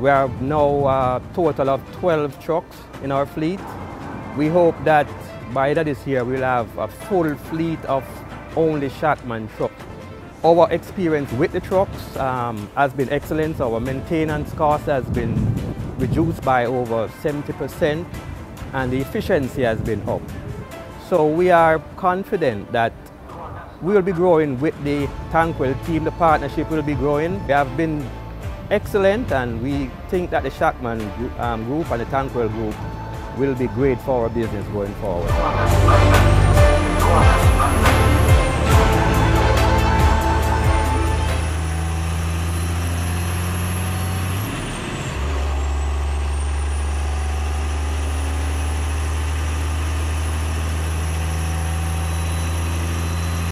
We have now a total of 12 trucks in our fleet. We hope that by the this year we'll have a full fleet of only Shacman trucks. Our experience with the trucks um, has been excellent. Our maintenance cost has been reduced by over 70% and the efficiency has been up. So we are confident that we will be growing with the Tankweld team. The partnership will be growing. We have been excellent and we think that the Shacman um, group and the Tankweld group will be great for our business going forward.